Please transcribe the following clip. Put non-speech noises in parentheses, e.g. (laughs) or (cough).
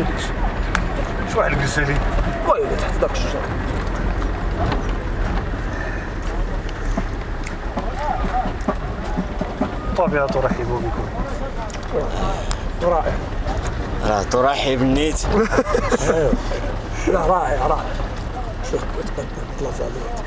قلتلكش شو واحد قلت وي تحت داك الشجر. طبيعة ترحب بكم. رائع. راه ترحب نيت (laughs) لا رائع رائع. شوف تقدم طلع عليك